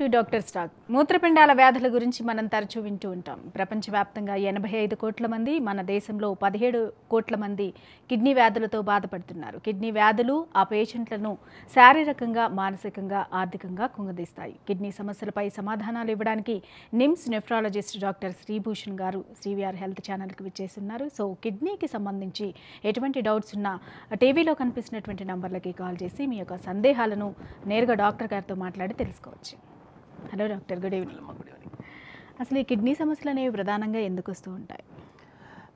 To doctor stock. మూత్రపిండాల వ్యాధుల గురించి మనం తరచూ వింటూ ఉంటాం. ప్రపంచవ్యాప్తంగా ఎనభై ఐదు కోట్ల మంది మన దేశంలో పదిహేడు కోట్ల మంది కిడ్నీ వ్యాధులతో బాధపడుతున్నారు. కిడ్నీ వ్యాధులు ఆ పేషెంట్లను శారీరకంగా మానసికంగా ఆర్థికంగా కుంగదీస్తాయి. కిడ్నీ సమస్యలపై సమాధానాలు ఇవ్వడానికి నిమ్స్ నెఫ్రాలజిస్ట్ డాక్టర్ శ్రీభూషణ్ గారు శ్రీవీఆర్ హెల్త్ ఛానల్కి విచ్చేస్తున్నారు. సో కిడ్నీకి సంబంధించి ఎటువంటి డౌట్స్ ఉన్నా టీవీలో కనిపిస్తున్నటువంటి నంబర్లకి కాల్ చేసి మీ యొక్క సందేహాలను నేరుగా డాక్టర్ గారితో మాట్లాడి తెలుసుకోవచ్చు. Hello doctor good evening. Good evening. అసలు ఈ కిడ్నీ సమస్యలు అనేవి ప్రధానంగా ఎందుకు వస్తూ ఉంటాయి?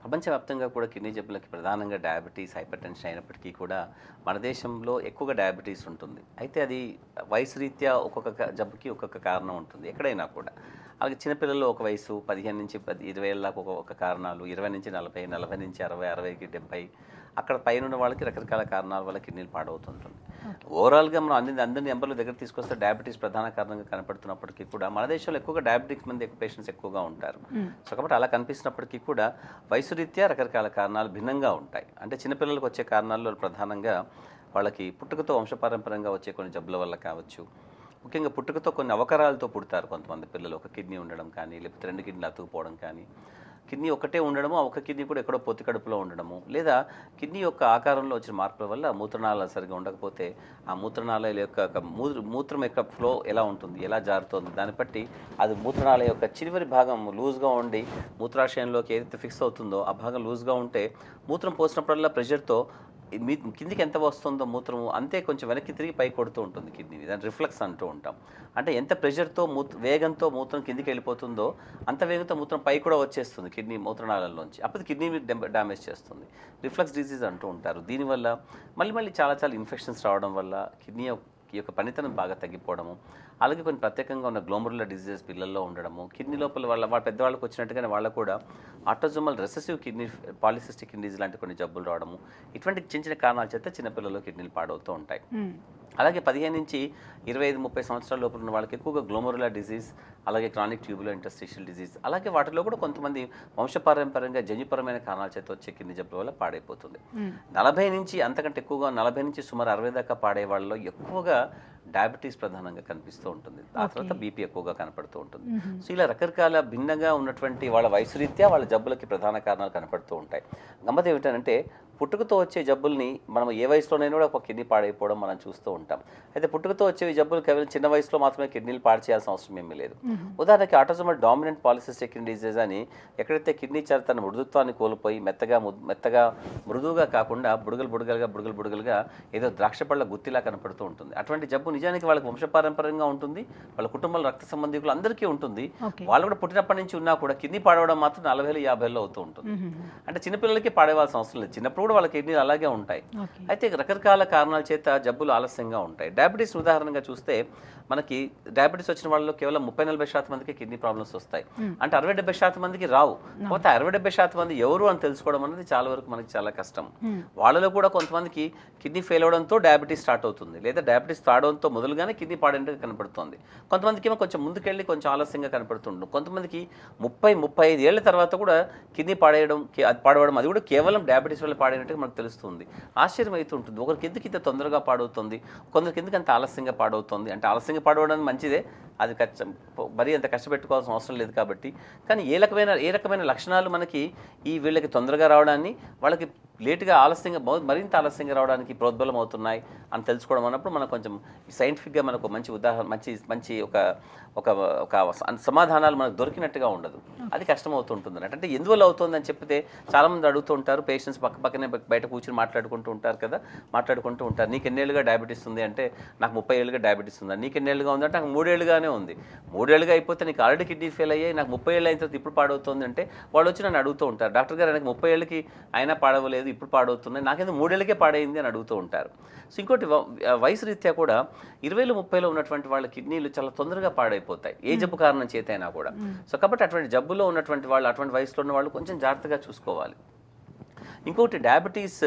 ప్రపంచవ్యాప్తంగా కూడా కిడ్నీ జబ్బులకి ప్రధానంగా డయాబెటీస్ హైపర్ టెన్షన్ అయినప్పటికీ కూడా మన దేశంలో ఎక్కువగా డయాబెటీస్ ఉంటుంది. అయితే అది వయసు రీత్యా ఒక్కొక్క జబ్బుకి ఒక్కొక్క కారణం ఉంటుంది ఎక్కడైనా కూడా. అలాగే చిన్నపిల్లల్లో ఒక వయసు పదిహేను నుంచి పది ఇరవై ఏళ్ళకి ఒక ఒక కారణాలు ఇరవై నుంచి నలభై నలభై నుంచి అరవై అరవైకి డెబ్బై అక్కడ పైన ఉన్న వాళ్ళకి రకరకాల కారణాల వల్ల కిడ్నీలు పాడవుతుంటుంది. ఓవరాల్గా మనం అన్ని అందరి నెంబర్ల దగ్గర తీసుకొస్తే డయాబెటీస్ ప్రధాన కారణంగా కనపడుతున్నప్పటికీ కూడా మన దేశంలో ఎక్కువగా డయాబెటిక్ మంది ఎక్కువ పేషెంట్స్ ఎక్కువగా ఉంటారు. సో కాబట్టి అలా కనిపిస్తున్నప్పటికీ కూడా వయసు రీత్యా రకరకాల కారణాలు భిన్నంగా ఉంటాయి. అంటే చిన్నపిల్లలకు వచ్చే కారణాల్లో ప్రధానంగా వాళ్ళకి పుట్టుకతో వంశపారంపర్యంగా వచ్చే కొన్ని జబ్బుల వల్ల కావచ్చు. ముఖ్యంగా పుట్టుకతో కొన్ని అవకరాలతో పుడతారు కొంతమంది పిల్లలు. ఒక కిడ్నీ ఉండడం కానీ లేకపోతే రెండు కిడ్నీలు అతుకుపోవడం కానీ. కిడ్నీ ఒకటే ఉండడము ఆ ఒక కిడ్నీ కూడా ఎక్కడో పొత్తి కడుపులో ఉండడము. లేదా కిడ్నీ యొక్క ఆకారంలో వచ్చిన మార్పుల వల్ల మూత్రనాళాలు సరిగా ఉండకపోతే ఆ మూత్రనాళాల యొక్క మూత్ర మూత్రం యొక్క ఫ్లో ఎలా ఉంటుంది ఎలా జారుతోంది దాన్ని బట్టి అది మూత్రనాళ యొక్క చివరి భాగం లూజ్గా ఉండి మూత్రాశయంలోకి ఏదైతే ఫిక్స్ అవుతుందో ఆ భాగం లూజ్గా ఉంటే మూత్రం పోసినప్పుడల్లా ప్రెషర్తో మీ కిందికి ఎంత వస్తుందో మూత్రము అంతే కొంచెం వెనక్కి తిరిగి పై కొడుతూ ఉంటుంది కిడ్నీ దాన్ని రిఫ్లెక్స్ అంటూ ఉంటాం. అంటే ఎంత ప్రెషర్తో మూత్ వేగంతో మూత్రం కిందికి వెళ్ళిపోతుందో అంత వేగంతో మూత్రం పై కూడా వచ్చేస్తుంది కిడ్నీ మూత్రనాళంలోంచి అప్పుడు కిడ్నీ డ్యామేజ్ చేస్తుంది. రిఫ్లెక్స్ డిసీజ్ అంటూ ఉంటారు. దీనివల్ల మళ్ళీ మళ్ళీ చాలా చాలా ఇన్ఫెక్షన్స్ రావడం వల్ల కిడ్నీ ఈ యొక్క పనితనం బాగా తగ్గిపోవడము అలాగే కొన్ని ప్రత్యేకంగా ఉన్న గ్లోమరుల డిజీజెస్ పిల్లల్లో ఉండడము కిడ్నీ లోపల వాళ్ళ వాళ్ళ పెద్దవాళ్ళకి వచ్చినట్టుగానే వాళ్ళకు కూడా autosomal recessive kidney polycystic kidneys లాంటి కొన్ని జబ్బులు రావడము ఇటువంటి చిన్న చిన్న కారణాల చేత చిన్నపిల్లల్లో కిడ్నీలు పాడవుతూ ఉంటాయి. అలాగే పదిహేను నుంచి ఇరవై ఐదు ముప్పై సంవత్సరాల లోపల ఉన్న వాళ్ళకి ఎక్కువగా గ్లోమరులా డిసీజ్ అలాగే క్రానిక్ ట్యూబులర్ ఇంటర్స్టిషియల్ డిసీజ్ అలాగే వాటిలో కూడా కొంతమంది వంశపారంపర్యంగా జన్యుపరమైన కారణాల చేత వచ్చే కిడ్నీ జబ్బుల వల్ల పాడైపోతుంది. నలభై నుంచి అంతకంటే ఎక్కువగా నలభై నుంచి సుమారు అరవై దాకా పాడే వాళ్ళలో ఎక్కువగా డయాబెటీస్ ప్రధానంగా కనిపిస్తూ ఉంటుంది. ఆ తర్వాత బీపీ ఎక్కువగా కనపడుతూ ఉంటుంది. సో ఇలా రకరకాల భిన్నంగా ఉన్నటువంటి వాళ్ళ వయసు రీత్యా వాళ్ళ జబ్బులకి ప్రధాన కారణాలు కనపడుతూ ఉంటాయి. గమ్మత్ ఏమిటంటే పుట్టుకతో వచ్చే జబ్బుల్ని మనం ఏ వయసులోనైనా కూడా ఒక కిడ్నీ పాడైపోవడం మనం చూస్తూ ఉంటాం. అయితే పుట్టుకతో వచ్చే జబ్బులు కేవలం చిన్న వయసులో మాత్రమే కిడ్నీలు పాడు చేయాల్సిన అవసరం ఏమీ లేదు. ఉదాహరణకి autosomal dominant polycystic kidney disease అని ఎక్కడైతే కిడ్నీ చేత తన మృదుత్వాన్ని కోల్పోయి మెత్తగా మెత్తగా మృదువుగా కాకుండా బుడగలు బుడగలుగా బుడగలు బుడగలుగా ఏదో ద్రాక్ష పళ్ళ గుత్తిలా కనపడుతూ ఉంటుంది. అటువంటి జబ్బు నిజానికి వాళ్ళకి వంశపారంపర్యంగా ఉంటుంది వాళ్ళ కుటుంబాల రక్త సంబంధికులు అందరికీ ఉంటుంది. వాళ్ళు కూడా పుట్టినప్పటి నుంచి ఉన్నా కూడా కిడ్నీ పాడవడం మాత్రం నలభైలు యాభైలో అవుతూ ఉంటుంది. అంటే చిన్నపిల్లలకి పాడేవాల్సిన అవసరం లేదు. చిన్నప్పుడు కూడా వాళ్ళ కిడ్నీలు అలాగే ఉంటాయి. అయితే రకరకాల కారణాల చేత జబ్బులు ఆలస్యంగా ఉంటాయి. డయాబెటీస్ ఉదాహరణగా చూస్తే మనకి డయాబెటీస్ వచ్చిన వాళ్ళలో కేవలం ముప్పై నలభై శాతం మందికి కిడ్నీ ప్రాబ్లమ్స్ వస్తాయి. అంటే అరవై డెబ్బై శాతం మందికి రావు. పోతే అరవై డెబ్బై శాతం మంది ఎవరు అని తెలుసుకోవడం అనేది చాలా వరకు మనకి చాలా కష్టం. వాళ్ళలో కూడా కొంతమందికి కిడ్నీ ఫెయిల్ అవడంతో డయాబెటీస్ స్టార్ట్ అవుతుంది. లేదా డయాబెటీస్ స్టార్ట్ అవడంతో మొదలుగానే కిడ్నీ పాడేందుకు కనపడుతుంది. కొంతమందికి ఏమో కొంచెం ముందుకెళ్ళి కొంచెం ఆలస్యంగా కనపడుతుండు కొంతమందికి ముప్పై ముప్పై ఐదు ఏళ్ళ తర్వాత కూడా కిడ్నీ పాడేయడం పాడవడం అది కూడా కేవలం డయాబెటీస్ వల్ల పాడైనట్టుగా మనకు తెలుస్తుంది. ఆశ్చర్యం అయితే ఉంటుంది ఒకరికి ఎందుకు ఇంత తొందరగా పాడవుతుంది? కొందరికి ఎందుకు అంత ఆలస్యంగా పాడవుతుంది? అంటే ఆలస్యంగా పడవడం మంచిదే. అది కష్టం మరీ అంత కష్టపెట్టుకోవాల్సిన అవసరం లేదు కాబట్టి. కానీ ఏ రకమైన ఏ రకమైన లక్షణాలు మనకి ఈ వీళ్ళకి తొందరగా రావడాన్ని వాళ్ళకి లేటుగా ఆలస్యంగా మరింత ఆలస్యంగా రావడానికి ప్రోద్బలం అవుతున్నాయి అని తెలుసుకోవడం అన్నప్పుడు మనం కొంచెం సైంటిఫిక్గా మనకు మంచి ఉదాహరణ మంచి మంచి ఒక ఒక ఒక సమాధానాలు మనకు దొరికినట్టుగా ఉండదు. అది కష్టం అవుతుంటుంది అంటే ఎందువల్ల అవుతుంది అని చెప్తే చాలామంది అడుగుతూ ఉంటారు పేషెంట్స్ పక్క పక్కనే బయట కూర్చుని మాట్లాడుకుంటూ ఉంటారు కదా మాట్లాడుకుంటూ ఉంటారు. నీకు ఎన్నేళ్ళుగా డయాబెటీస్ ఉంది? అంటే నాకు ముప్పై ఏళ్ళుగా డయాబెటీస్ ఉంది. నీకు ఎన్నేళ్ళుగా ఉంది? అంటే నాకు మూడేళ్ళుగానే ఉంది. మూడేళ్ళుగా అయిపోతే నీకు ఆల్రెడీ కిడ్నీ ఫెయిల్ అయ్యాయి. నాకు ముప్పై ఏళ్ళు అయిన తర్వాత ఇప్పుడు పాడవుతుంది. అంటే వాళ్ళు వచ్చి నన్ను అడుగుతూ ఉంటారు. డాక్టర్ గారు నాకు ముప్పై ఏళ్ళకి అయినా పాడవలేదు. ఇప్పుడు పాడవుతున్నాయి. నాకేందుకు మూడేళ్ళకే పాడైంది అని అడుగుతూ ఉంటారు. సో ఇంకోటి వయసు రీత్యా కూడా ఇరవైలో ముప్పైలో ఉన్నటువంటి వాళ్ళ కిడ్నీలు చాలా తొందరగా పాడైపోతాయి. ఏ జబ్బు కారణం చేత అయినా కూడా. సో కాబట్టి అటువంటి జబ్బులో ఉన్నటువంటి వాళ్ళు అటువంటి వయసులో ఉన్న వాళ్ళు కొంచెం జాగ్రత్తగా చూసుకోవాలి. ఇంకొకటి డయాబెటీస్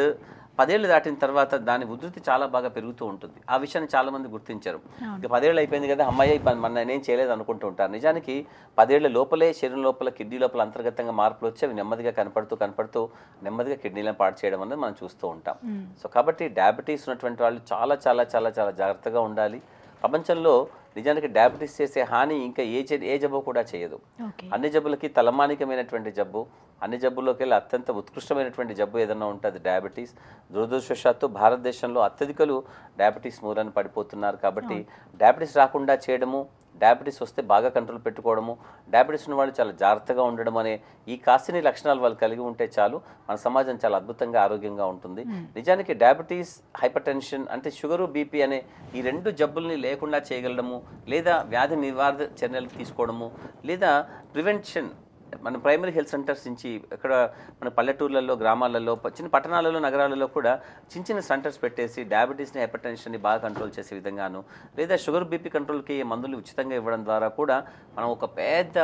పదేళ్ళు దాటిన తర్వాత దాని ఉధృతి చాలా బాగా పెరుగుతూ ఉంటుంది. ఆ విషయాన్ని చాలా మంది గుర్తించారు ఇక పదేళ్ళు అయిపోయింది కదా అమ్మాయి మన నేనేం చేయలేదు అనుకుంటూ ఉంటారు. నిజానికి పదేళ్ళ లోపలే శరీరం లోపల కిడ్నీ లోపల అంతర్గతంగా మార్పులు వచ్చి అవి నెమ్మదిగా కనపడుతూ కనపడుతూ నెమ్మదిగా కిడ్నీలను పాడు చేయడం అనేది మనం చూస్తూ ఉంటాం. సో కాబట్టి డయాబెటీస్ ఉన్నటువంటి వాళ్ళు చాలా చాలా చాలా చాలా జాగ్రత్తగా ఉండాలి. ప్రపంచంలో నిజానికి డయాబెటీస్ చేసే హాని ఇంకా ఏ ఏ జబ్బు కూడా చేయదు. అన్ని జబ్బులకి తలమానికమైనటువంటి జబ్బు అన్ని జబ్బుల్లోకి వెళ్ళి అత్యంత ఉత్కృష్టమైనటువంటి జబ్బు ఏదైనా ఉంటే అది డయాబెటీస్ దురదృష్టవశాత్తు భారతదేశంలో అత్యధికలు డయాబెటీస్ మూలాన్ని పడిపోతున్నారు కాబట్టి డయాబెటీస్ రాకుండా చేయడము డయాబెటీస్ వస్తే బాగా కంట్రోల్ పెట్టుకోవడము డయాబెటీస్ ఉన్న వాళ్ళు చాలా జాగ్రత్తగా ఉండడం అనే ఈ కాస్తిని లక్షణాలు వాళ్ళు కలిగి ఉంటే చాలు మన సమాజం చాలా అద్భుతంగా ఆరోగ్యంగా ఉంటుంది. నిజానికి డయాబెటీస్ హైపర్ టెన్షన్ అంటే షుగరు బీపీ అనే ఈ రెండు జబ్బుల్ని లేకుండా చేయగలడము లేదా వ్యాధి నివారణ చర్యలు తీసుకోవడము లేదా ప్రివెన్షన్ మన ప్రైమరీ హెల్త్ సెంటర్స్ నుంచి ఇక్కడ మన పల్లెటూర్లలో గ్రామాలలో చిన్న పట్టణాలలో నగరాలలో కూడా చిన్న చిన్న సెంటర్స్ పెట్టేసి డయాబెటీస్ని హైపర్టెన్షన్ని బాగా కంట్రోల్ చేసే విధంగాను లేదా షుగర్ బీపీ కంట్రోల్కి మందులు ఉచితంగా ఇవ్వడం ద్వారా కూడా మనం ఒక పెద్ద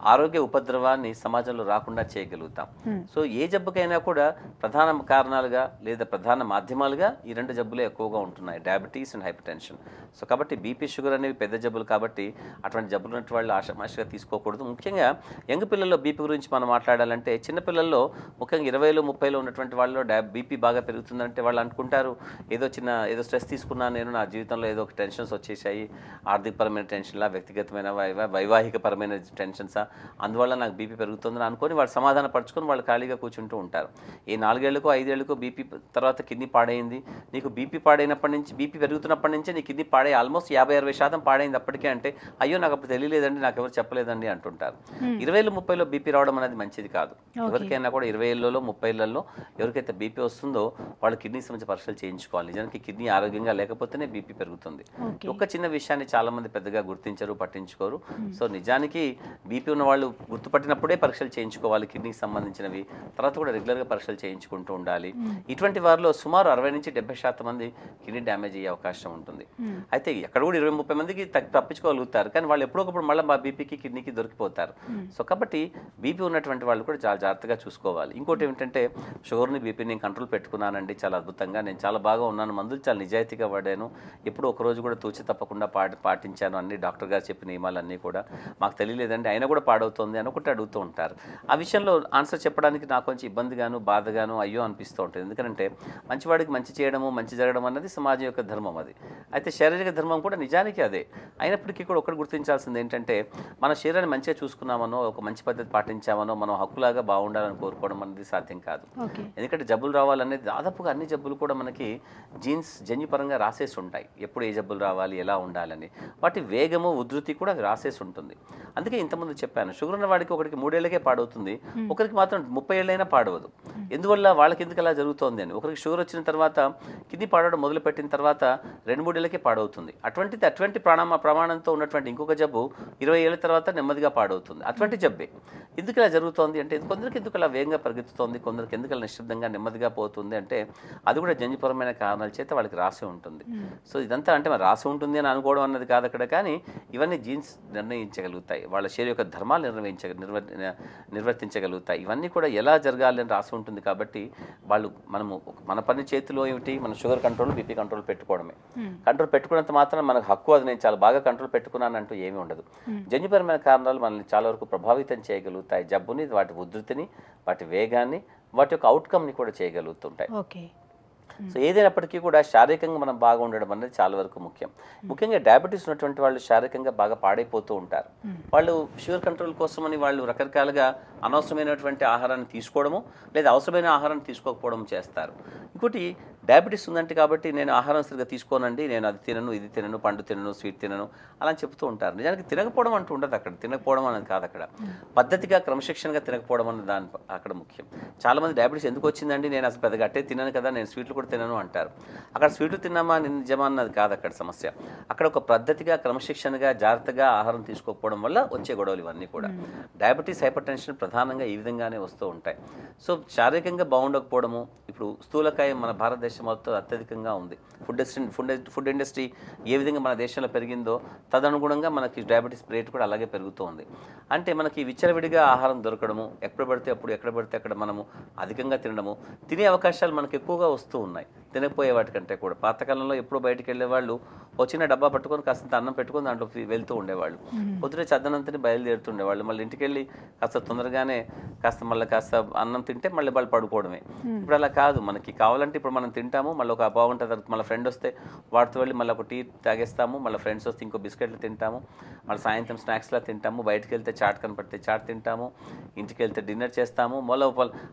ఆరోగ్య ఉపద్రవాన్ని సమాజంలో రాకుండా చేయగలుగుతాం. సో ఏ జబ్బుకైనా కూడా ప్రధాన కారణాలుగా లేదా ప్రధాన మాధ్యమాలుగా ఈ రెండు జబ్బులే ఎక్కువగా ఉంటున్నాయి. Diabetes and hypertension so కాబట్టి బీపీ షుగర్ అనేవి పెద్ద జబ్బులు కాబట్టి అటువంటి జబ్బులు ఉన్నట్టు వాళ్ళు ఆషామాషిగా తీసుకోకూడదు. ముఖ్యంగా యంగ్ పిల్లల్లో బీపీ గురించి మనం మాట్లాడాలంటే చిన్న పిల్లల్లో ముఖ్యంగా ఇరవైలో ముప్పైలో ఉన్నటువంటి వాళ్ళలో డయా బీపీ బాగా పెరుగుతుందంటే వాళ్ళు అనుకుంటారు. ఏదో చిన్న ఏదో స్ట్రెస్ తీసుకున్నాను నేను నా జీవితంలో ఏదో ఒక టెన్షన్స్ వచ్చేసాయి ఆర్థికపరమైన టెన్షన్లా వ్యక్తిగతమైన వైవాహికపరమైన టెన్షన్సా అందువల్ల నాకు బీపీ పెరుగుతుందని అనుకొని వాళ్ళు సమాధాన పరుచుకొని వాళ్ళు ఖాళీగా కూర్చుంటూ ఉంటారు. ఈ నాలుగేళ్ళకు ఐదేళ్ళకు బీపీ తర్వాత కిడ్నీ పాడైంది. నీకు బీపీ పాడైనప్పటి నుంచి బీపీ పెరుగుతున్నప్పటి నుంచే నీ కిడ్నీ పాడై ఆల్మోస్ట్ యాభై అరవై శాతం పాడైంది అప్పటికే అంటే అయ్యో నాకు అప్పుడు తెలియలేదండి నాకు ఎవరు చెప్పలేదండి అంటుంటారు. ఇరవైలో ముప్పైలో బీపీ రావడం అనేది మంచిది కాదు. ఎవరికైనా కూడా ఇరవై ఏళ్ళలో ముప్పై ఏళ్ళలో ఎవరికైతే బీపీ వస్తుందో వాళ్ళు కిడ్నీ సంబంధించి పరీక్షలు చేయించుకోవాలి. నిజానికి కిడ్నీ ఆరోగ్యంగా లేకపోతేనే బీపీ పెరుగుతుంది. ఒక చిన్న విషయాన్ని చాలా మంది పెద్దగా గుర్తించరు పట్టించుకోరు. సో నిజానికి బీపీ ఉన్న వాళ్ళు గుర్తుపట్టినప్పుడే పరీక్షలు చేయించుకోవాలి కిడ్నీకి సంబంధించినవి. తర్వాత కూడా రెగ్యులర్గా పరీక్షలు చేయించుకుంటూ ఉండాలి. ఇటువంటి వారిలో సుమారు అరవై నుంచి డెబ్బై శాతం మంది కిడ్నీ డ్యామేజ్ అయ్యే అవకాశం ఉంటుంది. అయితే ఎక్కడ కూడా ఇరవై ముప్పై మందికి తప్పించుకోగలుగుతారు. కానీ వాళ్ళు ఎప్పుడొకప్పుడు మళ్ళీ మా బీపీకి కిడ్నీకి దొరికిపోతారు. సో కాబట్టి బీపీ ఉన్నటువంటి వాళ్ళు కూడా చాలా జాగ్రత్తగా చూసుకోవాలి. ఇంకోటి ఏమిటంటే షుగర్ని బీపీ నేను కంట్రోల్ పెట్టుకున్నానండి చాలా అద్భుతంగా. నేను చాలా బాగా ఉన్నాను. మందులు చాలా నిజాయితీగా వాడాను. ఎప్పుడు ఒక రోజు కూడా తూచి తప్పకుండా పాటి పాటించాను. అన్ని డాక్టర్ గారు చెప్పిన నియమాలన్నీ కూడా. మాకు తెలియలేదండి. అయినా కూడా పాడవుతోంది అని ఒకటి అడుగుతూ ఉంటారు. ఆ విషయంలో ఆన్సర్ చెప్పడానికి నాకు కొంచెం ఇబ్బందిగాను బాధగాను అయ్యో అనిపిస్తూ ఉంటుంది. ఎందుకంటే మంచివాడికి మంచి చేయడము మంచి జరగడం అన్నది సమాజం యొక్క ధర్మం అది. అయితే శారీరక ధర్మం కూడా నిజానికి అదే. అయినప్పటికీ కూడా ఒకటి గుర్తించాల్సింది ఏంటంటే మన శరీరాన్ని మంచిగా చూసుకున్నామనో ఒక మంచి పద్ధతి పాటించామనో మనం హక్కులాగా బాగుండాలని కోరుకోవడం అనేది సాధ్యం కాదు. ఎందుకంటే జబ్బులు రావాలనేది దాదాపుగా అన్ని జబ్బులు కూడా మనకి జీన్స్ జన్యుపరంగా రాసేసి ఉంటాయి. ఎప్పుడు ఏ జబ్బులు రావాలి ఎలా ఉండాలని. వాటి వేగము ఉధృతి కూడా రాసేసి ఉంటుంది. అందుకే ఇంతకుముందు చెప్పాను షుగర్ ఉన్న వాడికి ఒకరికి మూడేళ్ళకే పాడవుతుంది. ఒకరికి మాత్రం ముప్పై ఏళ్ళైనా పాడవదు ఎందువల్ల వాళ్ళకి ఎందుకు అలా జరుగుతోంది అని. ఒకరికి షుగర్ వచ్చిన తర్వాత కిడ్నీ పాడడం మొదలుపెట్టిన తర్వాత రెండు మూడేళ్ళకే పాడవుతుంది. అటువంటిది అటువంటి ప్రాణమ ప్రమాణంతో ఉన్నటువంటి ఇంకొక జబ్బు ఇరవై ఏళ్ళ తర్వాత నెమ్మదిగా పాడవుతుంది. అటువంటి జబ్బే. ఎందుకు ఇలా జరుగుతోంది అంటే కొందరికి ఎందుకు అలా వేగంగా పరిగెత్తుతోంది కొందరికి ఎందుకు అలా నిశ్శబ్దంగా నెమ్మదిగా పోతుంది అంటే అది కూడా జన్యుపరమైన కారణాల చేత వాళ్ళకి రాసి ఉంటుంది. సో ఇదంతా అంటే మరి రాసి ఉంటుంది అని అనుకోవడం అన్నది కాదు అక్కడ. కానీ ఇవన్నీ జీన్స్ నిర్ణయించగలుగుతాయి. వాళ్ళ శరీర యొక్క ధర్మాలు నిర్వహించ నిర్వ నిర్వర్తించగలుగుతాయి. ఇవన్నీ కూడా ఎలా జరగాలి అని రాసి ఉంటుంది కాబట్టి వాళ్ళు మనము మన పని చేతిలో ఏమిటి? మన షుగర్ కంట్రోల్ బీపీ కంట్రోల్ పెట్టుకోవడమే. కంట్రోల్ పెట్టుకున్నంత మాత్రం మనకు హక్కు అది నేను చాలా బాగా కంట్రోల్ పెట్టుకున్నానంటూ ఏమీ ఉండదు. జన్యుపరమైన కారణాలు మనల్ని చాలా వరకు ప్రభావితం చేయగలుగుతాయి. జబ్బుని వాటి ఉధృతిని వాటి వేగాన్ని వాటి యొక్క అవుట్కమ్ని కూడా చేయగలుగుతుంటాయి. ఓకే. సో ఏదైనప్పటికీ కూడా శారీరకంగా మనం బాగా ఉండడం అనేది చాలా వరకు ముఖ్యం. ముఖ్యంగా డయాబెటీస్ ఉన్నటువంటి వాళ్ళు శారీరకంగా బాగా పాడైపోతూ ఉంటారు. వాళ్ళు షుగర్ కంట్రోల్ కోసమని వాళ్ళు రకరకాలుగా అనవసరమైనటువంటి ఆహారాన్ని తీసుకోవడము లేదా అవసరమైన ఆహారాన్ని తీసుకోకపోవడం చేస్తారు. ఇంకోటి డయాబెటీస్ ఉందంటే కాబట్టి నేను ఆహారం సరిగ్గా తీసుకోనండి నేను అది తినను ఇది తినను పండు తినను స్వీట్ తినను అలా చెప్తూ ఉంటారు. నిజానికి తినకపోవడం అంటూ ఉండదు అక్కడ. తినకపోవడం అనేది కాదు అక్కడ. పద్ధతిగా క్రమశిక్షణగా తినకపోవడం అన్నది దాని అక్కడ ముఖ్యం. చాలామంది డయాబెటీస్ ఎందుకు వచ్చిందండి? నేను అసలు పెద్దగా అట్టే తినను కదా నేను స్వీట్లు కూడా తినను అంటారు. అక్కడ స్వీట్లు తిన్నామా? నిజమా అన్నది కాదు అక్కడ సమస్య. అక్కడ ఒక పద్ధతిగా క్రమశిక్షణగా జాగ్రత్తగా ఆహారం తీసుకోకపోవడం వల్ల వచ్చే గొడవలు ఇవన్నీ కూడా. డయాబెటీస్ హైపర్ టెన్షన్ ప్రధానంగా ఈ విధంగానే వస్తూ ఉంటాయి. సో శారీరకంగా బాగుండకపోవడము ఇప్పుడు స్థూలకాయం మన భారతదేశం మొత్తం అత్యధికంగా ఉంది. Food industry food food industry ఏ విధంగా మన దేశంలో పెరిగిందో తదనుగుణంగా మనకి డయాబెటీస్ రేట్ కూడా అలాగే పెరుగుతూ ఉంది అంటే మనకి విచ్చలవిడిగా ఆహారం దొరకడము ఎక్కడ పడితే అప్పుడు ఎక్కడ పడితే అక్కడ మనము అధికంగా తినడము తినే అవకాశాలు మనకు ఎక్కువగా వస్తూ ఉన్నాయి. తినకపోయే వాటికంటే కూడా. పాతకాలంలో ఎప్పుడు బయటికి వెళ్ళే వాళ్ళు ఒక చిన్న డబ్బా పట్టుకొని కాస్త అన్నం పెట్టుకొని దాంట్లో వెళ్తూ ఉండేవాళ్ళు. పొద్దునే చద్దనంతని బయలుదేరుతుండేవాళ్ళు మళ్ళీ ఇంటికి వెళ్ళి కాస్త తొందరగానే కాస్త మళ్ళీ కాస్త అన్నం తింటే మళ్ళీ వాళ్ళు పడుకోవడమే. ఇప్పుడు అలా కాదు. మనకి కావాలంటే ఇప్పుడు మనం తింటే తింటాము మళ్ళీ ఒక బాగుంటుంది తర్వాత మళ్ళీ ఫ్రెండ్ వస్తే వాడితో వెళ్ళి మళ్ళీ ఒక టీ తాగేస్తాము మళ్ళీ ఫ్రెండ్స్ వస్తే ఇంకో బిస్కెట్లు తింటాము మళ్ళీ సాయంత్రం స్నాక్స్లా తింటాము బయటికి వెళ్తే చాట్ కనపడితే చాట్ తింటాము ఇంటికి వెళ్తే డిన్నర్ చేస్తాము మళ్ళీ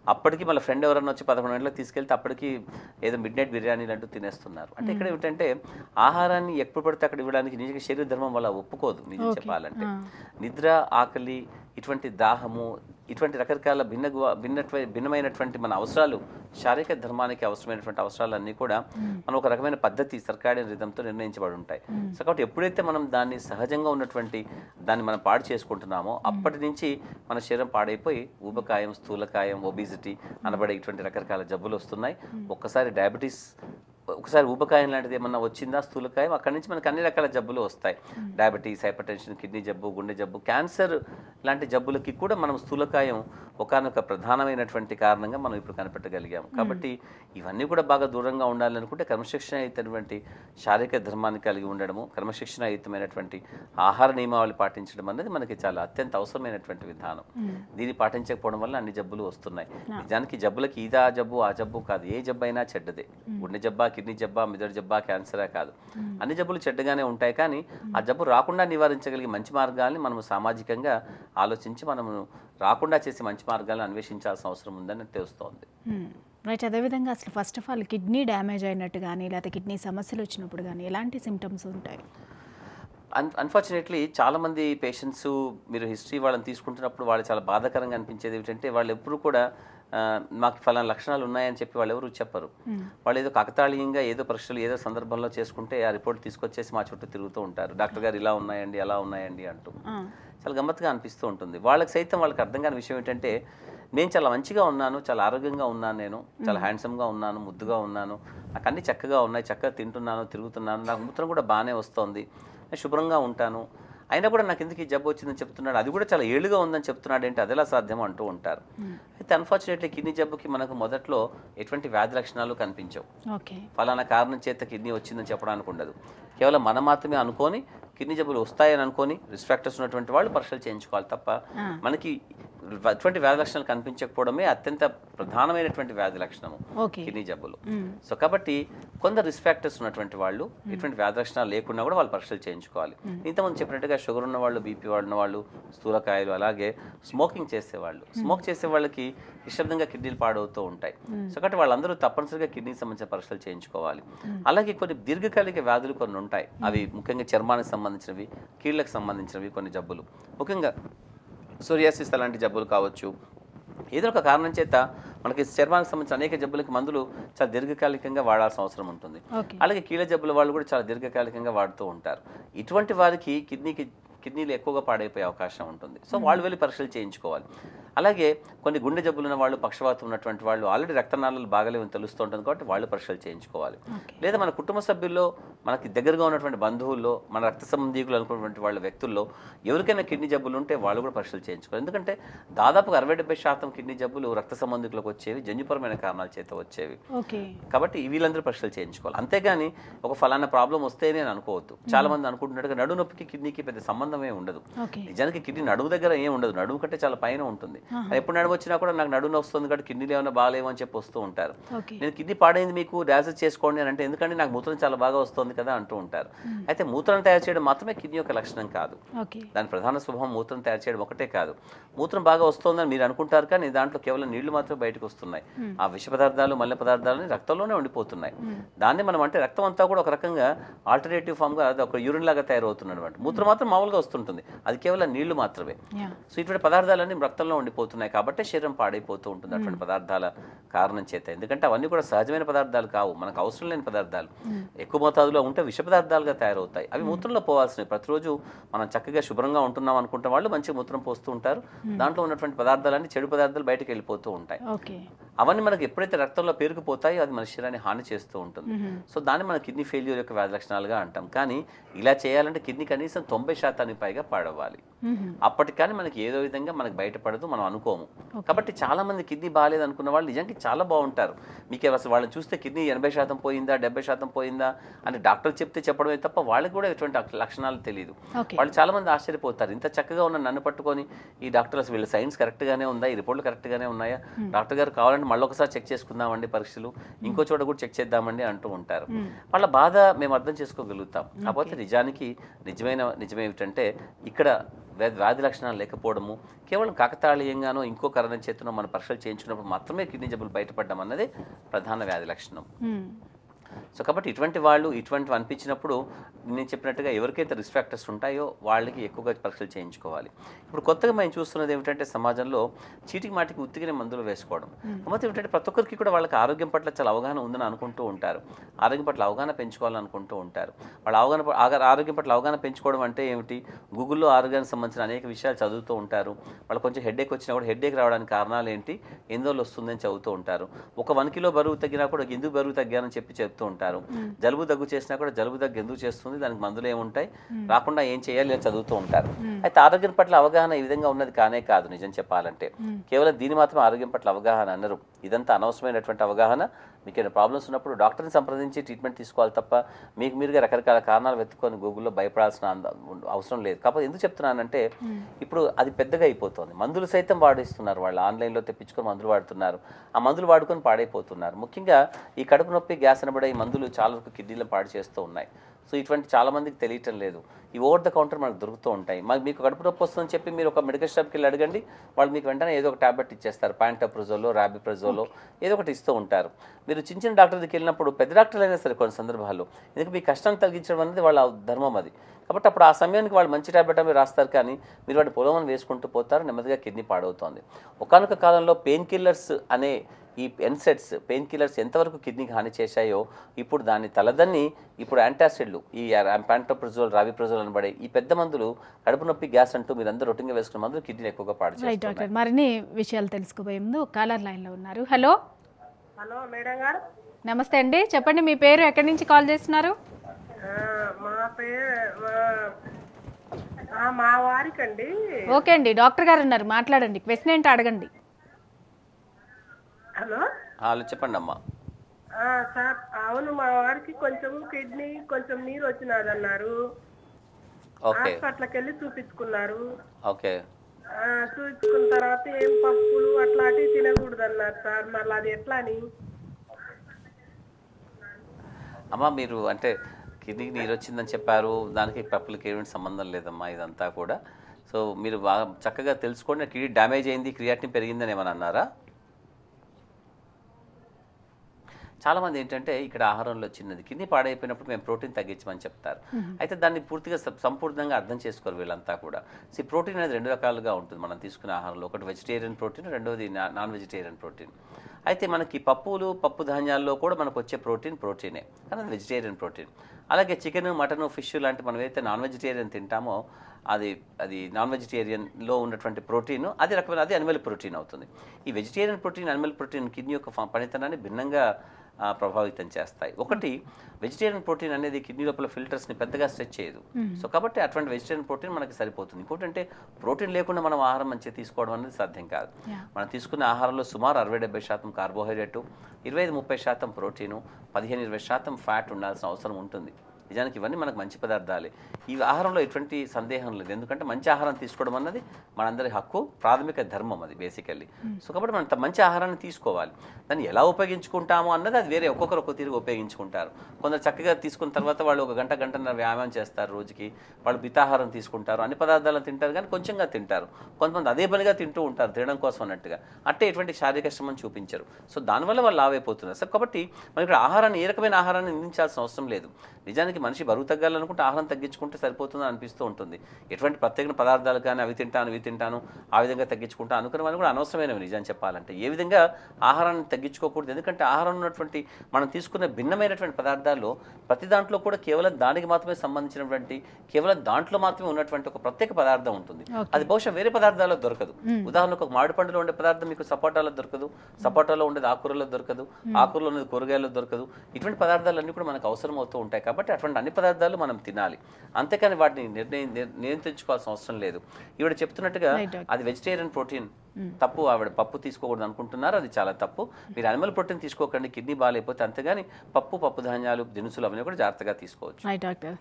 అప్పటికి మళ్ళీ ఫ్రెండ్ ఎవరైనా వచ్చి పదకొండు గంటలకు తీసుకెళ్తే అప్పటికి ఏదో మిడ్ నైట్ బిర్యానీ అంటూ తినేస్తున్నారు అంటే ఇక్కడ ఏమిటంటే ఆహారాన్ని ఎప్పుడు పడితే అక్కడ ఇవ్వడానికి నిజంగా శరీర ధర్మం వల్ల ఒప్పుకోదు నిజం. చెప్పాలంటే. నిద్ర ఆకలి ఇటువంటి దాహము ఇటువంటి రకరకాల భిన్న భిన్నత్వ భిన్నమైనటువంటి మన అవసరాలు శారీరక ధర్మానికి అవసరమైనటువంటి అవసరాలన్నీ కూడా మనం ఒక రకమైన పద్ధతి సర్కాడి రిధంతో నిర్ణయించబడి ఉంటాయి. సో కాబట్టి ఎప్పుడైతే మనం దాన్ని సహజంగా ఉన్నటువంటి దాన్ని మనం పాడు చేసుకుంటున్నామో అప్పటి నుంచి మన శరీరం పాడైపోయి ఊబకాయం స్థూలకాయం ఒబిసిటీ అనబడే ఇటువంటి రకరకాల జబ్బులు వస్తున్నాయి. ఒక్కసారి డయాబెటీస్ ఒకసారి ఊబకాయం లాంటిది ఏమన్నా వచ్చిందా? స్థూలకాయం? అక్కడి నుంచి మనకు అన్ని రకాల జబ్బులు వస్తాయి. డయాబెటీస్ హైపర్ టెన్షన్ కిడ్నీ జబ్బు గుండె జబ్బు క్యాన్సర్ లాంటి జబ్బులకి కూడా మనం స్థూలకాయం ఒకనొక ప్రధానమైనటువంటి కారణంగా మనం ఇప్పుడు కనిపెట్టగలిగాం కాబట్టి ఇవన్నీ కూడా బాగా దూరంగా ఉండాలనుకుంటే క్రమశిక్షణ అయినటువంటి శారీరక ధర్మాన్ని కలిగి ఉండడము క్రమశిక్షణ యుతమైనటువంటి ఆహార నియమావళి పాటించడం అనేది మనకి చాలా అత్యంత అవసరమైనటువంటి విధానం. దీన్ని పాటించకపోవడం వల్ల అన్ని జబ్బులు వస్తున్నాయి. నిజానికి జబ్బులకి ఇదా జబ్బు ఆ జబ్బు కాదు. ఏ జబ్బు అయినా చెడ్డదే. గుండె జబ్బా కిడ్నీ జబ్బా మెదడు జబ్బా క్యాన్సరా కాదు. అన్ని జబ్బులు చెడ్డగానే ఉంటాయి కానీ ఆ జబ్బు రాకుండా నివారించగలిగే మంచి మార్గాల్ని మనం సామాజికంగా ఆలోచించి మనము రాకుండా చేసే మంచి మార్గాలను అన్వేషించాల్సిన అవసరం ఉందని తెలుస్తోంది. రైట్ అదేవిధంగా అసలు first of all kidney damage అయినట్టు కానీ లేకపోతే కిడ్నీ సమస్యలు వచ్చినప్పుడు కానీ ఎలాంటి సిమ్టమ్స్ ఉంటాయి? అన్ అన్ఫార్చునేట్లీ చాలామంది పేషెంట్స్ మీరు హిస్టరీ వాళ్ళని తీసుకుంటున్నప్పుడు వాళ్ళు చాలా బాధాకరంగా అనిపించేది ఏమిటంటే వాళ్ళు ఎప్పుడు కూడా మాకు ఫలానా లక్షణాలు ఉన్నాయని చెప్పి వాళ్ళు ఎవరు చెప్పరు. వాళ్ళు ఏదో కాకతాళీయంగా ఏదో పరీక్షలు ఏదో సందర్భంలో చేసుకుంటే ఆ రిపోర్ట్ తీసుకొచ్చేసి మా చుట్టూ తిరుగుతూ ఉంటారు. డాక్టర్ గారు ఇలా ఉన్నాయండి అలా ఉన్నాయండి అంటూ. చాలా గమ్మత్తుగా అనిపిస్తూ ఉంటుంది. వాళ్ళకి సైతం వాళ్ళకి అర్థం కాని విషయం ఏంటంటే నేను చాలా మంచిగా ఉన్నాను చాలా ఆరోగ్యంగా ఉన్నాను నేను చాలా హ్యాండ్సమ్గా ఉన్నాను ముద్దుగా ఉన్నాను నాకు అన్ని చక్కగా ఉన్నాయి చక్కగా తింటున్నాను తిరుగుతున్నాను నాకు మూత్రం కూడా బాగానే వస్తోంది నేను శుభ్రంగా ఉంటాను అయినా కూడా నాకు ఎందుకు ఈ జబ్బు వచ్చిందని చెప్తున్నాడు? అది కూడా చాలా ఏళ్ళుగా ఉందని చెప్తున్నాడు ఏంటి? అదెలా సాధ్యం అంటూ ఉంటారు. అయితే అన్ఫార్చునేట్లీ కిడ్నీ జబ్బుకి మనకు మొదట్లో ఎటువంటి వ్యాధి లక్షణాలు కనిపించవు. ఓకే. ఫలానా కారణం చేత కిడ్నీ వచ్చిందని చెప్పడానికి ఉండదు. కేవలం మనం మాత్రమే అనుకొని కిడ్నీ జబ్బులు వస్తాయని అనుకొని రిస్క్ ఫ్యాక్టర్స్ ఉన్నటువంటి వాళ్ళు పరీక్షలు చేయించుకోవాలి తప్ప. మనకి అటువంటి వ్యాధి లక్షణాలు కనిపించకపోవడమే అత్యంత ప్రధానమైనటువంటి వ్యాధి లక్షణము కిడ్నీ జబ్బులు. సో కాబట్టి కొందరు రిస్క్ ఫ్యాక్టర్స్ ఉన్నటువంటి వాళ్ళు ఇటువంటి వ్యాధి లక్షణాలు లేకుండా కూడా వాళ్ళు పరీక్షలు చేయించుకోవాలి. ఇంతకుముందు చెప్పినట్టుగా షుగర్ ఉన్న వాళ్ళు బీపీ ఉన్న వాళ్ళు స్థూలకాయలు అలాగే స్మోకింగ్ చేసేవాళ్ళు. స్మోక్ చేసే వాళ్ళకి నిశ్శబ్దంగా కిడ్నీలు పాడవుతూ ఉంటాయి. సో కాబట్టి వాళ్ళందరూ తప్పనిసరిగా కిడ్నీకి సంబంధించిన పరీక్షలు చేయించుకోవాలి. అలాగే కొన్ని దీర్ఘకాలిక వ్యాధులు కొన్ని ఉంటాయి. అవి ముఖ్యంగా చర్మానికి సంబంధించినవి కీళ్ళకి సంబంధించినవి కొన్ని జబ్బులు. ముఖ్యంగా సోరియాసిస్ అలాంటి జబ్బులు కావచ్చు. ఏదో ఒక కారణం చేత మనకి చర్మానికి సంబంధించిన అనేక జబ్బులకి మందులు చాలా దీర్ఘకాలికంగా వాడాల్సిన అవసరం ఉంటుంది. అలాగే కీళ్ళ జబ్బుల వాళ్ళు కూడా చాలా దీర్ఘకాలికంగా వాడుతూ ఉంటారు. ఇటువంటి వారికి కిడ్నీకి కిడ్నీలు ఎక్కువగా పాడైపోయే అవకాశం ఉంటుంది. సో వాళ్ళు వెళ్ళి పరీక్షలు చేయించుకోవాలి. అలాగే కొన్ని గుండె జబ్బులు ఉన్న వాళ్ళు పక్షవాతం ఉన్నటువంటి వాళ్ళు ఆల్రెడీ రక్తనాళాలు బాగలేవని తెలుస్తూ ఉంటుంది కాబట్టి వాళ్ళు పరీక్షలు చేయించుకోవాలి. లేదా మన కుటుంబ సభ్యుల్లో మనకి దగ్గరగా ఉన్నటువంటి బంధువుల్లో మన రక్త సంబంధీకులు అనుకున్నటువంటి వాళ్ళ వ్యక్తుల్లో ఎవరికైనా కిడ్నీ జబ్బులు ఉంటే వాళ్ళు కూడా పరీక్షలు చేయించుకోవాలి. ఎందుకంటే దాదాపుగా అరవై డెబ్బై శాతం కిడ్నీ జబ్బులు రక్త సంబంధికులకు వచ్చేవి జన్యుపరమైన కారణాల చేత వచ్చేవి. కాబట్టి వీళ్ళందరూ పరీక్షలు చేయించుకోవాలి. అంతేగాని ఒక ఫలానా ప్రాబ్లం వస్తేనే అని అనుకోవద్దు. చాలా మంది అనుకుంటున్నట్టుగా నడు నొప్పికి కిడ్నీకి పెద్ద సంబంధమే ఉండదు. ఓకే. నిజానికి కిడ్నీ నడుము దగ్గర ఏం ఉండదు. నడుము కంటే చాలా పైన ఉంటుంది. అది ఎప్పుడు నడుము వచ్చినా కూడా నాకు నడుము వస్తుంది కాబట్టి కిడ్నీలు ఏమైనా బాగాలేవు అని చెప్పి వస్తూ ఉంటారు. నేను కిడ్నీ పాడైంది మీకు డయాలసిస్ చేసుకోండి అని అంటే ఎందుకంటే నాకు మూత్రం చాలా బాగా వస్తుంది కదా అంటూ ఉంటారు. అయితే మూత్రం తయారు చేయడం మాత్రమే కిడ్నీ యొక్క లక్షణం కాదు. దాని ప్రధాన స్వభావం మూత్రం తయారు చేయడం ఒకటే కాదు. మూత్రం బాగా వస్తుందని మీరు అనుకుంటారు కానీ దాంట్లో కేవలం నీళ్ళు మాత్రమే బయటకు వస్తున్నాయి. ఆ విష పదార్థాలు మల్లె పదార్థాలని రక్తంలోనే ఉండిపోతున్నాయి. దాన్ని మనం అంటే రక్తం అంతా కూడా ఒక రకంగా ఆల్టర్నేటివ్ ఫామ్గా అది ఒక యూరిన్ లాగా తయారవుతుంది అనమాట మూత్రం మాత్రం మామూలుగా వస్తుంటుంది. అది కేవలం నీళ్ళు మాత్రమే. సో ఇటువంటి పదార్థాలన్నీ రక్తంలో ఉండిపోతున్నాయి కాబట్టి శరీరం పాడైపోతూ ఉంటుంది అటువంటి పదార్థాల కారణం చేత. ఎందుకంటే అవన్నీ కూడా సహజమైన పదార్థాలు కావు. మనకు అవసరం లేని పదార్థాలు. ఎక్కువ మోతాదులో ఉంటే విష పదార్థాలుగా తయారవుతాయి. అవి మూత్రంలో పోవాల్సినవి. ప్రతిరోజు మనం చక్కగా శుభ్రంగా ఉంటున్నాం అనుకుంటే వాళ్ళు మంచి మూత్రం పోస్తూ ఉంటారు. దాంట్లో ఉన్నటువంటి పదార్థాలన్నీ చెడు పదార్థాలు బయటకు వెళ్ళిపోతూ ఉంటాయి. అవన్నీ మనకి ఎప్పుడైతే రక్తంలో పేరుకుపోతాయో అది మన శరీరాన్ని హాని చేస్తూ ఉంటుంది. సో దాన్ని మన కిడ్నీ ఫెయిల్యూర్ యొక్క వ్యాధి లక్షణాలుగా అంటాం. కానీ ఇలా చేయాలంటే కిడ్నీ కనీసం తొంభై శాతానికి పైగా పాడవ్వాలి. మ్మ్. అప్పటికి కానీ మనకి ఏదో విధంగా మనకు బయటపడదు మనం అనుకోము. కాబట్టి చాలా మంది కిడ్నీ బాగాలేదు అనుకున్న వాళ్ళు నిజానికి చాలా బాగుంటారు. మీకు అసలు వాళ్ళని చూస్తే కిడ్నీ ఎనభై శాతం పోయిందా డెబ్బై శాతం పోయిందా అని డాక్టర్ చెప్తే చెప్పడమే తప్ప వాళ్ళకి కూడా ఎటువంటి లక్షణాలు తెలియదు వాళ్ళు చాలా మంది ఆశ్చర్యపోతారు. ఇంత చక్కగా ఉన్న నన్ను పట్టుకొని ఈ డాక్టర్ అసలు వీళ్ళ సైన్స్ కరెక్ట్గానే ఉందా ఈ రిపోర్ట్లు కరెక్ట్గానే ఉన్నాయా? డాక్టర్ గారు కావాలంటే మళ్ళీ ఒకసారి చెక్ చేసుకుందామండి పరీక్షలు. ఇంకో చోట కూడా చెక్ చేద్దామండి అంటూ ఉంటారు. వాళ్ళ బాధ మేము అర్థం చేసుకోగలుగుతాం. కాకపోతే నిజానికి నిజమైన నిజమేమిటంటే ఇక్కడ వ్యాధి వ్యాధి లక్షణాలు లేకపోవడము కేవలం కాకతాళీయంగానో ఇంకో కారణం చేతనో మన పరీక్షలు చేయించుకున్నప్పుడు మాత్రమే కిడ్నీ జబ్బులు బయటపడడం అన్నది ప్రధాన వ్యాధి లక్షణం. సో కాబట్టి ఇటువంటి వాళ్ళు ఇటువంటివి అనిపించినప్పుడు నేను చెప్పినట్టుగా ఎవరికైతే రిస్క్ ఫ్యాక్టర్స్ ఉంటాయో వాళ్ళకి ఎక్కువగా పరీక్షలు చేయించుకోవాలి. ఇప్పుడు కొత్తగా మేము చూస్తున్నది ఏమిటంటే సమాజంలో చీటికి మాటికి ఉత్తిగిన మందులు వేసుకోవడం. కాకపోతే ఏమిటంటే ప్రతి ఒక్కరికి కూడా వాళ్ళకి ఆరోగ్యం పట్ల చాలా అవగాహన ఉందని అనుకుంటూ ఉంటారు. ఆరోగ్యం పట్ల అవగాహన పెంచుకోవాలని అనుకుంటూ ఉంటారు. వాళ్ళ అవగాహన ఆరోగ్యం పట్ల అవగాహన పెంచుకోవడం అంటే ఏమిటి? గూగుల్లో ఆరోగ్యానికి సంబంధించిన అనేక విషయాలు చదువుతూ ఉంటారు. వాళ్ళు కొంచెం హెడేక్ వచ్చినా కూడా హెడేక్ రావడానికి కారణాలు ఏంటి? రోజులు వస్తుందని చదువుతూ ఉంటారు. ఒక వన్ కిలో బరువు తగ్గినా కూడా ఎందుకు బరువు తగ్గానని చెప్పి చెప్తూ ఉంటారు. జలుబు దగ్గు చేసినా కూడా జలుబు దగ్గు ఎందుకు చేస్తుంది? దానికి మందులు ఏముంటాయి? రాకుండా ఏం చేయాలి అని చదువుతూ ఉంటారు. అయితే ఆరోగ్యం పట్ల అవగాహన ఈ విధంగా ఉన్నది కానే కాదు నిజం చెప్పాలంటే. కేవలం దీని మాత్రమే ఆరోగ్యం పట్ల అవగాహన అన్నారు ఇదంతా అనవసరమైనటువంటి అవగాహన. మీకు ఏమైనా ప్రాబ్లమ్స్ ఉన్నప్పుడు డాక్టర్ని సంప్రదించి ట్రీట్మెంట్ తీసుకోవాలి తప్ప మీకు మీరుగా రకరకాల కారణాలు వెతుక్కొని గూగుల్లో భయపడాల్సిన అవసరం లేదు. కాకపోతే ఎందుకు చెప్తున్నానంటే ఇప్పుడు అది పెద్దగా అయిపోతుంది. మందులు సైతం వాడిస్తున్నారు వాళ్ళు. ఆన్లైన్లో తెప్పించుకొని మందులు వాడుతున్నారు. ఆ మందులు వాడుకొని పాడైపోతున్నారు. ముఖ్యంగా ఈ కడుపు నొప్పి గ్యాస్ అనబడే ఈ మందులు చాలా వరకు కిడ్నీలను పాడు చేస్తూ ఉన్నాయి. సో ఇటువంటి చాలా మందికి తెలియటం లేదు. ఈ ఓవర్ ద కౌంటర్ మనకు దొరుకుతూ ఉంటాయి. మాకు మీకు కడుపు నొప్పి వస్తుందని చెప్పి మీరు ఒక మెడికల్ షాప్కి వెళ్ళి అడగండి. వాళ్ళు మీకు వెంటనే ఏదో ఒక టాబ్లెట్ ఇచ్చేస్తారు. ప్యాంటప్రజోలో రాబిప్రజోలో ఏదో ఒకటి ఇస్తూ ఉంటారు. మీరు చిన్న చిన్న డాక్టర్ దగ్గరికి వెళ్ళినప్పుడు పెద్ద డాక్టర్లు అయినా సరే కొన్ని సందర్భాల్లో ఎందుకంటే మీ కష్టాన్ని తగ్గించడం అనేది వాళ్ళ ధర్మం అది. కాబట్టి అప్పుడు ఆ సమయానికి వాళ్ళు మంచి టాబ్లెట్ మీరు రాస్తారు కానీ మీరు వాటి పొలమని వేసుకుంటూ పోతారు. నెమ్మదిగా కిడ్నీ పాడవుతోంది. ఒకనొక కాలంలో పెయిన్ కిల్లర్స్ అనే ఈ ఎన్సెట్స్ పెయిన్ కిల్లర్స్ ఎంతవరకు కిడ్నీకి హాని చేశాయో ఇప్పుడు దాన్ని తలదన్ని ఇప్పుడు యాంటాసిడ్లు ఈ ప్యాంటోప్రజోల్ రావిప్రజోల్ అనబడే ఈ పెద్ద మందులు కడుపు నొప్పి గ్యాస్ అంటూ మీరు అందరూ రొటీన్గా వేసుకున్న మందులు కిడ్నీని ఎక్కువగా పాడు రైట్ డాక్టర్ మరిన్ని విషయాలు తెలుసుకోబోయే ముందు కాలర్ లైన్లో ఉన్నారు. హలో హలో మేడం గారు. నమస్తే అండి. చెప్పండి మీ పేరు ఎక్కడి నుంచి కాల్ చేస్తున్నారు? పేరు మా వారికండి. ఓకే అండి. డాక్టర్ గారు ఉన్నారు. మాట్లాడండి. క్వశ్చన్ ఏంటో అడగండి. హలో? వాళ్ళు చెప్పండి అమ్మా సార్ అవును మా వారికి కొంచెం కిడ్నీ కొంచెం నీరు వచ్చినదన్నారు. ఓకే. హాస్పిటల్కి వెళ్ళి చూపించుకున్నారు. ఓకే. చూపించుకున్న తర్వాత ఏం పప్పులు అట్లాంటివి తినకూడదు అన్నారు సార్ మళ్ళీ అది ఎట్లా అని. అమ్మ మీరు అంటే కిడ్నీకి నీరు వచ్చిందని చెప్పారు దానికి పప్పులకి ఏమిటి సంబంధం లేదమ్మా ఇదంతా కూడా. సో మీరు బాగా చక్కగా తెలుసుకోండి కిడ్నీ డ్యామేజ్ అయింది క్రియాటిన్ పెరిగిందని ఏమని అన్నారా? చాలామంది ఏంటంటే ఇక్కడ ఆహారంలో చిన్నది కిడ్నీ పాడైపోయినప్పుడు మేము ప్రోటీన్ తగ్గించమని చెప్తారు. అయితే దాన్ని పూర్తిగా సంపూర్ణంగా అర్థం చేసుకోరు వీళ్ళంతా కూడా. సో ప్రోటీన్ అనేది రెండు రకాలుగా ఉంటుంది మనం తీసుకునే ఆహారంలో. ఒకటి వెజిటేరియన్ ప్రోటీన్ రెండోది నా- నాన్ వెజిటేరియన్ ప్రోటీన్. అయితే మనకి పప్పులు పప్పు ధాన్యాల్లో కూడా మనకు వచ్చే ప్రోటీన్ ప్రోటీనే. కానీ అది వెజిటేరియన్ ప్రోటీన్. అలాగే చికెన్ మటన్ ఫిష్ లాంటి మనం ఏదైతే నాన్ వెజిటేరియన్ తింటామో అది అది నాన్ వెజిటేరియన్లో ఉన్నటువంటి ప్రోటీన్ అది రకమైన అది అనిమల్ ప్రోటీన్ అవుతుంది. ఈ vegetarian protein animal protein kidney యొక్క పనితనాన్ని భిన్నంగా ప్రభావితం చేస్తాయి. ఒకటి వెజిటేరియన్ ప్రోటీన్ అనేది కిడ్నీ లోపల ఫిల్టర్స్ని పెద్దగా స్ట్రెచ్ చేయదు. సో కాబట్టి అటువంటి వెజిటేరియన్ ప్రోటీన్ మనకి సరిపోతుంది. ఇంకోటి అంటే ప్రోటీన్ లేకుండా మనం ఆహారం మంచిగా తీసుకోవడం అనేది సాధ్యం కాదు. మనం తీసుకున్న ఆహారంలో సుమారు అరవై డెబ్బై శాతం కార్బోహైడ్రేటు ఇరవై ఐదు ముప్పై శాతం ప్రోటీను పదిహేను ఇరవై శాతం ఫ్యాట్ ఉండాల్సిన అవసరం ఉంటుంది. నిజానికి ఇవన్నీ మనకు మంచి పదార్థాలే. ఈ ఆహారంలో ఎటువంటి సందేహం లేదు. ఎందుకంటే మంచి ఆహారం తీసుకోవడం అన్నది మనందరి హక్కు ప్రాథమిక ధర్మం అది బేసికల్లీ. సో కాబట్టి మనం మంచి ఆహారాన్ని తీసుకోవాలి. దాన్ని ఎలా ఉపయోగించుకుంటామో అన్నది అది వేరే ఒక్కొక్కరు ఒక్కొక్క తీరుగా ఉపయోగించుకుంటారు. కొందరు చక్కగా తీసుకున్న తర్వాత వాళ్ళు ఒక గంట గంటన్నర వ్యాయామం చేస్తారు రోజుకి. వాళ్ళు మితాహారం తీసుకుంటారు అన్ని పదార్థాలను తింటారు కానీ కొంచెంగా తింటారు. కొంతమంది అదే పనిగా తింటూ ఉంటారు తినడం కోసం అన్నట్టుగా. అట్టే ఎటువంటి శారీరక శ్రమను చూపించరు. సో దానివల్ల వాళ్ళు లావైపోతున్నారు. సో కాబట్టి మనం ఇక్కడ ఆహారాన్ని ఏ రకమైన ఆహారాన్ని నిందించాల్సిన అవసరం లేదు. నిజానికి మనిషి బరువు తగ్గాలనుకుంటే ఆహారం తగ్గించుకుంటే సరిపోతుందని అనిపిస్తూ ఉంటుంది. ఎటువంటి ప్రత్యేక పదార్థాలు కానీ అవి తింటాను ఇవి తింటాను ఆ విధంగా తగ్గించుకుంటాను అనుకునే వాళ్ళు కూడా అనవసరమైనవి నిజం చెప్పాలంటే. ఏ విధంగా ఆహారాన్ని తగ్గించుకోకూడదు? ఎందుకంటే ఆహారం ఉన్నటువంటి మనం తీసుకున్న భిన్నమైనటువంటి పదార్థాల్లో ప్రతి దాంట్లో కూడా కేవలం దానికి మాత్రమే సంబంధించినటువంటి కేవలం దాంట్లో మాత్రమే ఉన్నటువంటి ఒక ప్రత్యేక పదార్థం ఉంటుంది. అది బహుశా వేరే పదార్థాల్లో దొరకదు. ఉదాహరణకు ఒక మామిడి పండులో ఉండే పదార్థం మీకు సపోటాలో దొరకదు. సపోటాలో ఉండేది ఆకుకూరలో దొరకదు. ఆకుకూరలో ఉండేది కూరగాయల్లో దొరకదు. ఇటువంటి పదార్థాలన్నీ కూడా మనకు అవసరం అవుతూ ఉంటాయి కాబట్టి అటువంటి చెప్పినటువంటి అన్ని పదార్థాలు మనం తినాలి. అంతేకాని వాటిని నిర్ణయం నిర్- నియంత్రించుకోవాల్సిన అవసరం లేదు. ఈవిడ చెప్తున్నట్టుగా. అది వెజిటేరియన్ ప్రోటీన్ తప్పు ఆవిడ పప్పు తీసుకోకూడదు అనుకుంటున్నారు అది చాలా తప్పు. మీరు అనిమల్ ప్రోటీన్ తీసుకోకండి కిడ్నీ బాగాలేకపోతే అంతేగాని పప్పు పప్పు ధాన్యాలు దినుసులు అవన్నీ కూడా జాగ్రత్తగా తీసుకోవచ్చు. రైట్ డాక్టర్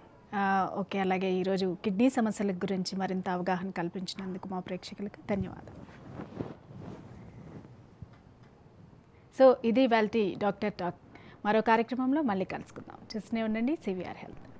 ఓకే అలాగే ఈరోజు కిడ్నీ సమస్యల గురించి మరింత అవగాహన కల్పించినందుకు మా ప్రేక్షకులకు ధన్యవాదాలు. సో ఇది వాళ్ళ డాక్టర్ టాక్. మరో కార్యక్రమంలో మళ్ళీ కలుసుకుందాం. చూస్తూనే ఉండండి. సివిఆర్ హెల్త్.